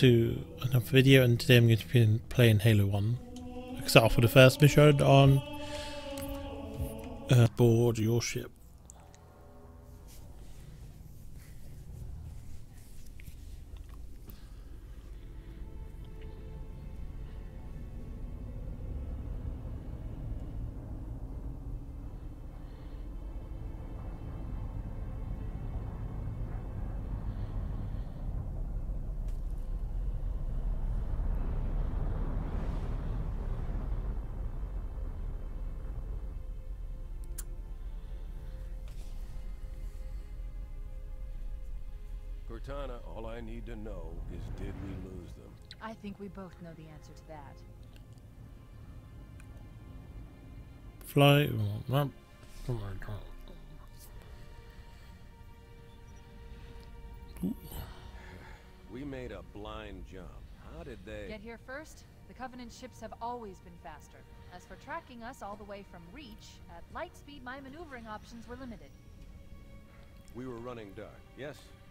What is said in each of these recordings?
to another video and today I'm going to be playing Halo 1. Except for the first mission on uh, board your ship. Cortana, all I need to know is did we lose them? I think we both know the answer to that. Fly. We made a blind jump. How did they... Get here first? The Covenant ships have always been faster. As for tracking us all the way from Reach, at light speed my maneuvering options were limited. We were running dark, yes?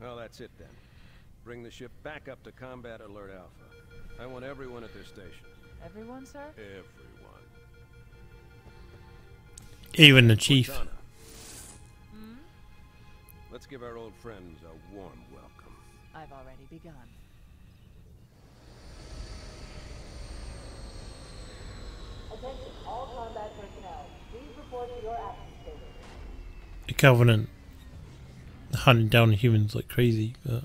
Well, that's it then. Bring the ship back up to Combat Alert Alpha. I want everyone at their stations. Everyone, sir? Everyone. Even the chief. Cortana, Hmm? let's give our old friends a warm welcome. I've already begun. Attention, all combat personnel. Please report to your action station. The Covenant hunting down humans like crazy. But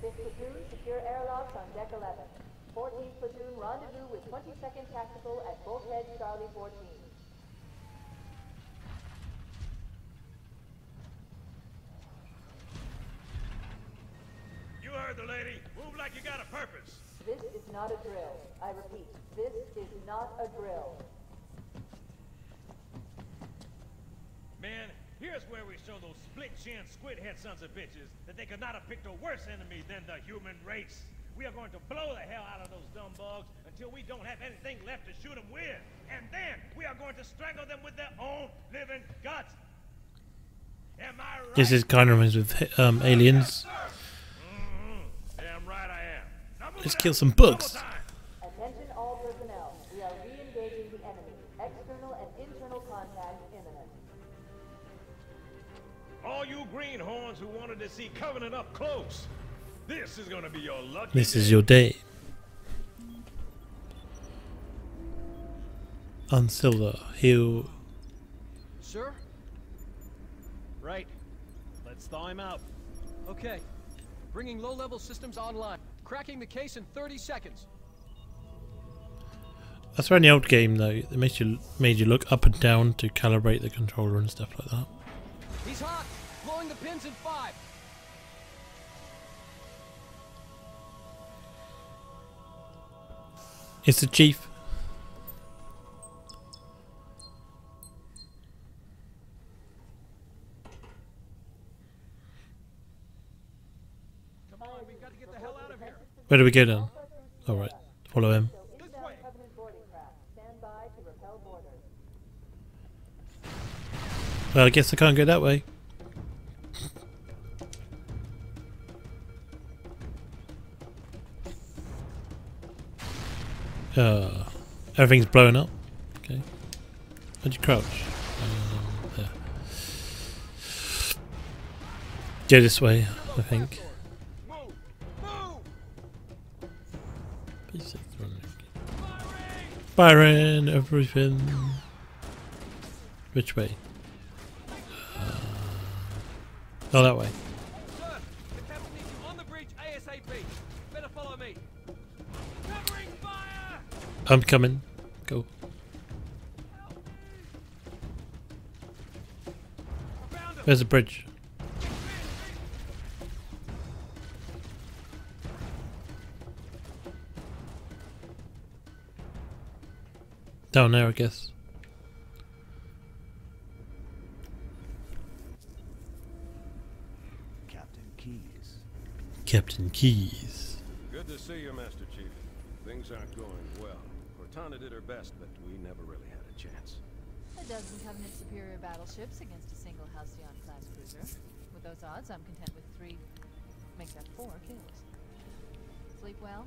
platoon, secure airlocks on deck 11. 14th platoon, rendezvous with 22nd Tactical at Bulkhead Charlie 14. You heard the lady. Move like you got a purpose. This is not a drill. I repeat, this is not a drill. Man, here's where we show those split-chin, squid-head sons of bitches that they could not have picked a worse enemy than the human race. We are going to blow the hell out of those dumb bugs until we don't have anything left to shoot them with. And then we are going to strangle them with their own living guts. Am I right? this is kind of reminds me with um, aliens. Mhm. Damn right I am. Now move Let's kill some bugs. Attention all personnel. We are re-engaging the enemy. External and internal contact imminent. All you greenhorns who wanted to see Covenant up close, this is going to be your lucky This is day. your day. On Silver Hill. Sir? Right. Let's thaw him out. Okay. Bringing low-level systems online. Cracking the case in 30 seconds. That's where in the old game though, it made you made you look up and down to calibrate the controller and stuff like that. He's hot! Blowing the pins in five! It's the chief. Where do we go then? Alright, follow him. Well, I guess I can't go that way. Uh, everything's blowing up. Okay. How'd you crouch? Um, there. Go this way, I think. Byron, everything. Which way? Uh, oh, that way. I'm coming. Go. There's a bridge. Oh, Down there, I guess. Captain Keyes. Captain Keyes. Good to see you, Master Chief. Things aren't going well. Cortana did her best, but we never really had a chance. A dozen Covenant superior battleships against a single Halcyon-class cruiser. With those odds, I'm content with three... make that four kills. Sleep well?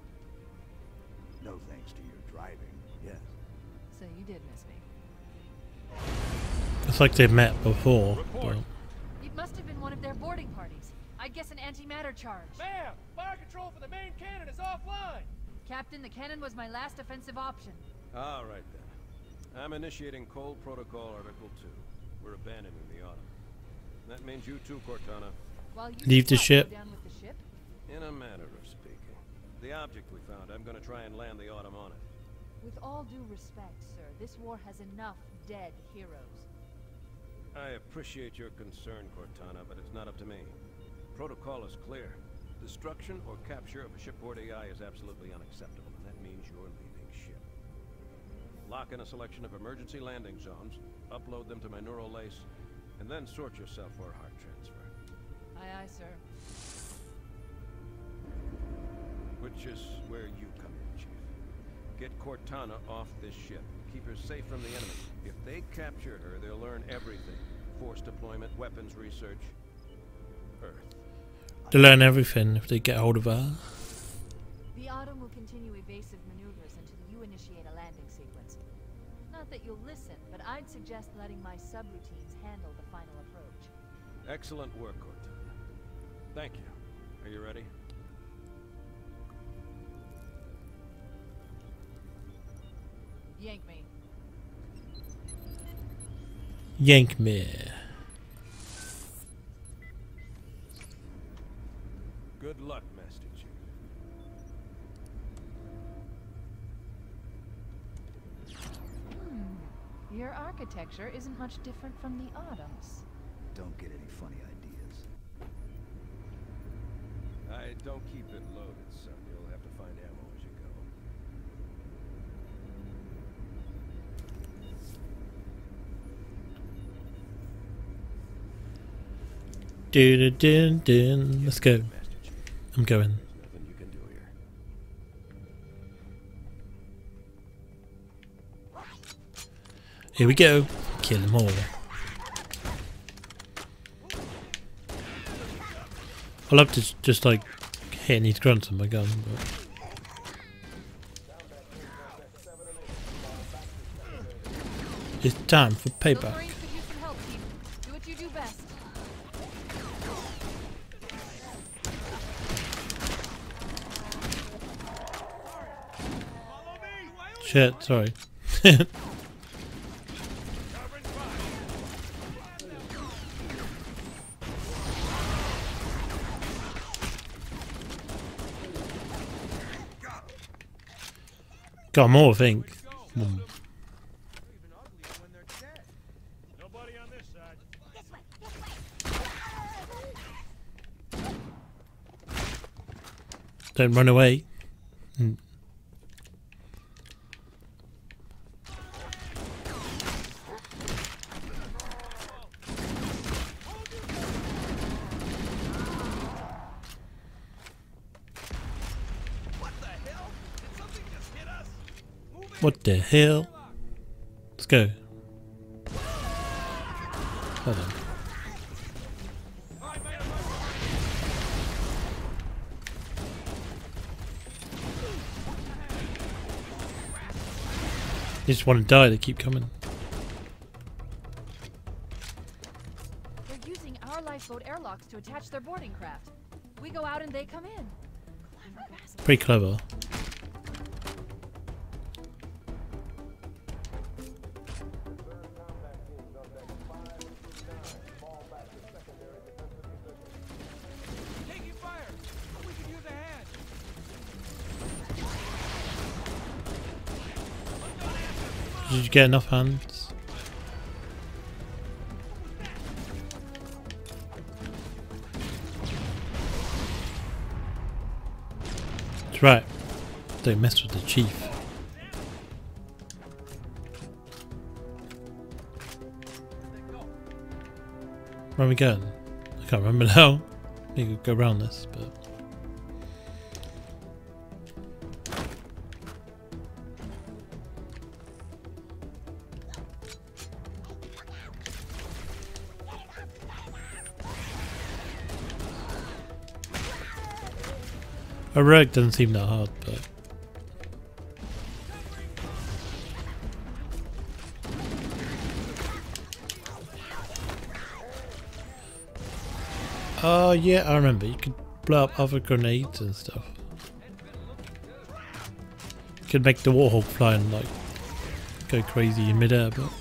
No thanks to your driving, yes. So you did miss me. It's like they've met before. But- It must have been one of their boarding parties. I'd guess an antimatter charge. Ma'am! Fire control for the main cannon is offline! Captain, the cannon was my last offensive option. All right, then. I'm initiating Cole Protocol Article 2. We're abandoning the Autumn. That means you too, Cortana. While you Leave the ship. Down with the ship? In a manner of speaking. The object we found, I'm gonna try and land the Autumn on it. With all due respect, sir, this war has enough dead heroes. I appreciate your concern, Cortana, but it's not up to me. Protocol is clear. Destruction or capture of a shipboard AI is absolutely unacceptable, and that means you're leaving ship. Lock in a selection of emergency landing zones, upload them to my neural lace, and then sort yourself for a heart transfer. Aye, aye, sir. Which is where you come in, Chief. Get Cortana off this ship. Keep her safe from the enemy. If they capture her, they'll learn everything. Force deployment, weapons research, Earth. They learn everything if they get hold of her. The Autumn will continue evasive maneuvers until you initiate a landing sequence. Not that you'll listen, but I'd suggest letting my subroutines handle the final approach. Excellent work, Cortana. Thank you. Are you ready? Yank me. Yank me. Good luck, Master Chief. Hmm. Your architecture isn't much different from the Autumn's. Don't get any funny ideas. I don't keep it loaded, son. You'll have to find ammo as you go. Do do do. Let's go. I'm going. here. We go. Kill them all. I love to just like hitting these grunts with my gun. But... It's time for payback. Marines could use some help, Chief. Do what you do best. Shit, sorry. Got more, I think. Side. Don't run away. Hmm. What the hell? Let's go. Hold on. They just want to die, they keep coming. They're using our lifeboat airlocks to attach their boarding craft. We go out and they come in. Clever. Pretty clever. get enough hands. That's right. Don't mess with the chief. Where are we going? I can't remember now. We could go around this, but... a rogue doesn't seem that hard, but Oh yeah, I remember. You could blow up other grenades and stuff. You could make the Warthog fly and like go crazy in midair, but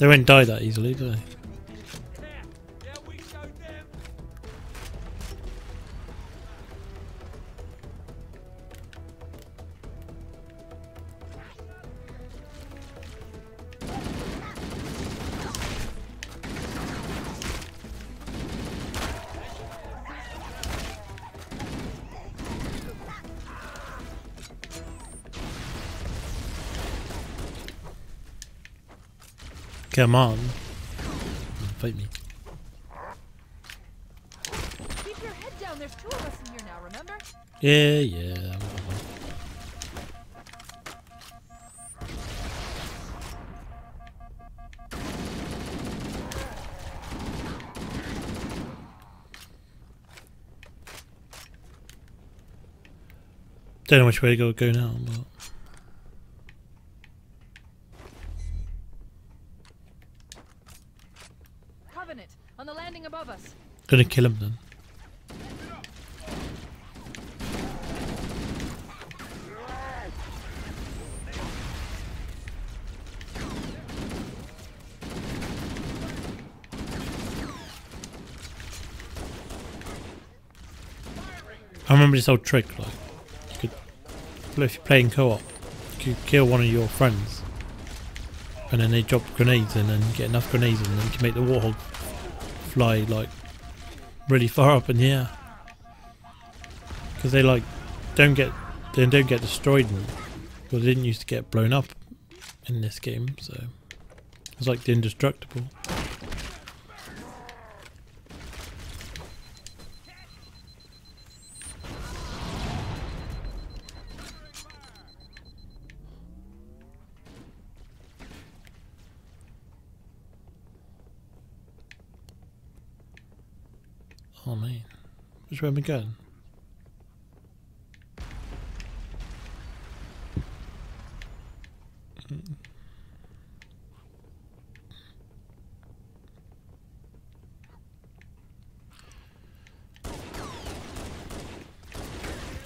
they won't die that easily, do they? Come on. Fight me. Keep your head down. There's two of us in here now, remember? Yeah, yeah. Don't know which way to go, go now, but Covenant, on the landing above us. Gonna kill him then. I remember this old trick, like you could, well, if you're playing co-op, you could kill one of your friends, and then they drop grenades in, and get enough grenades in, and then you can make the Warthog fly like really far up in here. Because they like don't get they don't get destroyed, well, they didn't used to get blown up in this game, so it's like the indestructible. Oh man, which way am I going?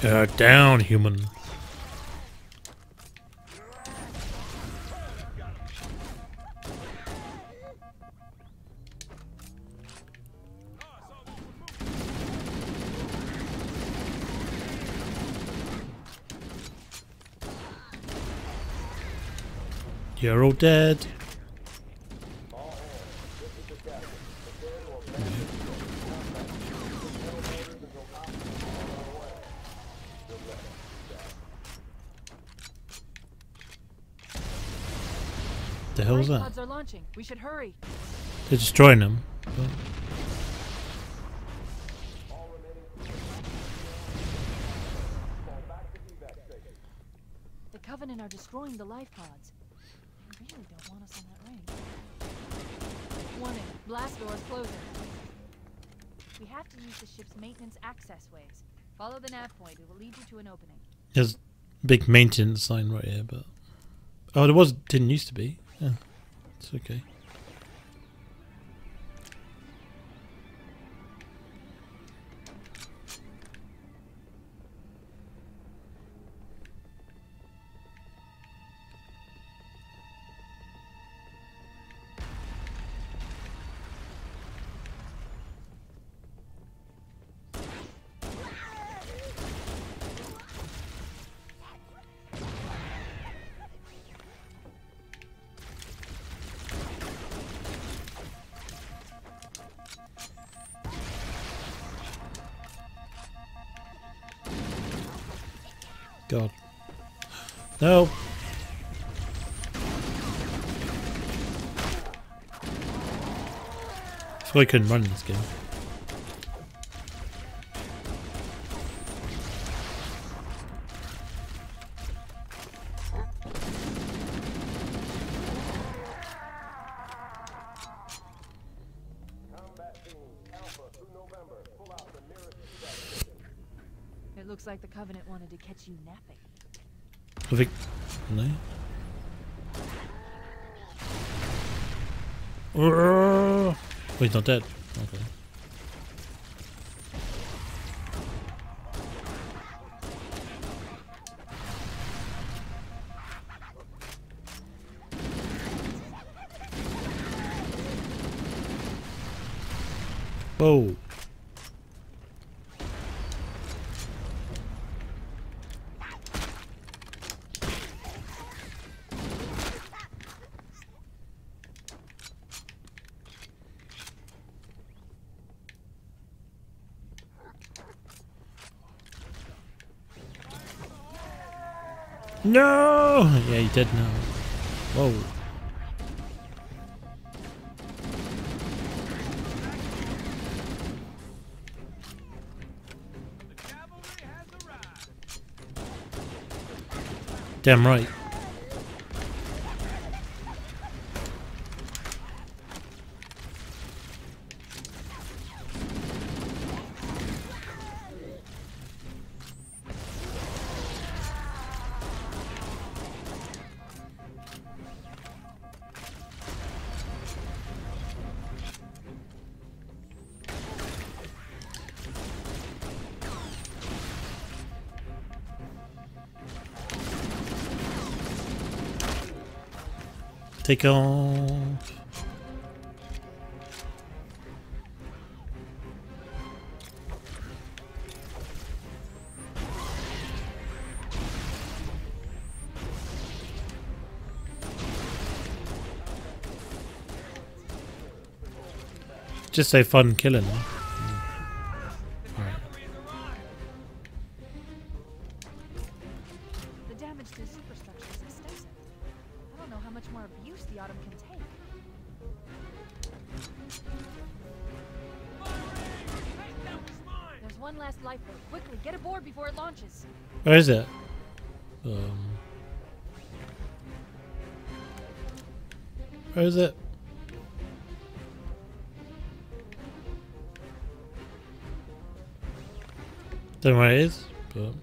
Go down, human. You're all dead. The hell's that? pods are launching. We should hurry. They're destroying them. but- The Covenant are destroying the life pods. They really don't want us on that ring. Warning, blast doors closing. We have to use the ship's maintenance access ways. Follow the nav point. It will lead you to an opening. There's a big maintenance sign right here, but oh, there was didn't used to be. Yeah, it's okay. God. No. I thought I couldn't run in this game. Oh, he's not dead. Okay. Whoa. No! Yeah, you did now. Whoa. Damn right. Take off. Just say fun killing. One last lifeboat. Quickly, get aboard before it launches. Where is it? Um, where is it? Don't know where it is, but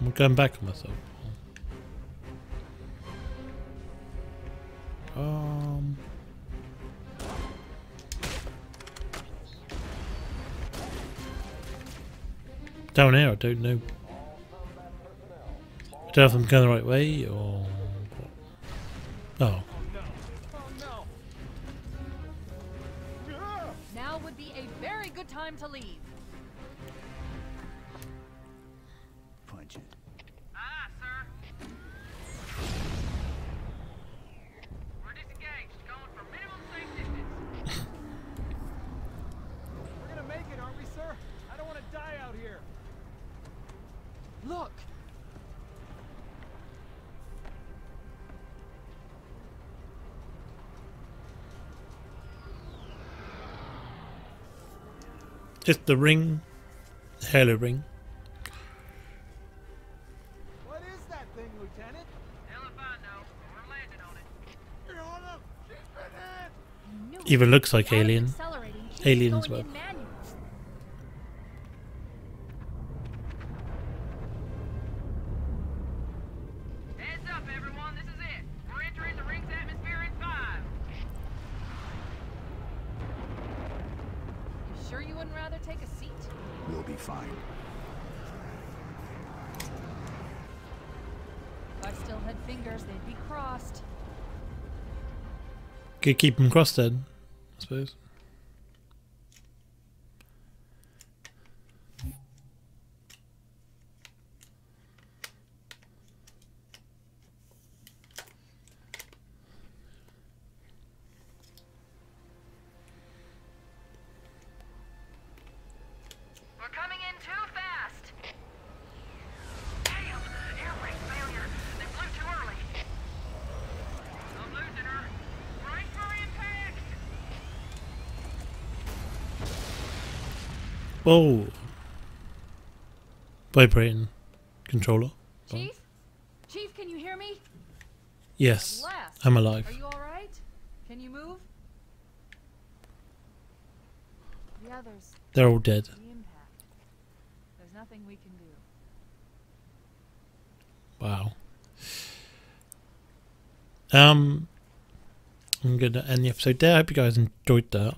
I'm going back on myself. Down here, I don't know. I don't know if I'm going the right way or. Oh. Just the ring. The Halo ring. What is that thing, Lieutenant? Hell if I know. We're landing on it. You're. She's been hit! You knew it. Even looks like The Autumn Alien. accelerating keeps Aliens going were- in manual. Heads up, everyone. This is it. We're entering the ring's atmosphere in five. You sure you wouldn't rather take a seat? We'll be fine. If I still had fingers, they'd be crossed. Could keep them crossed then, I suppose. Oh. Vibrating controller. Chief? Chief, can you hear me? Yes, I'm alive. Are you alright? Can you move? The others, They're all dead. the. There's nothing we can do. Wow. Um, I'm gonna end the episode there. I hope you guys enjoyed that.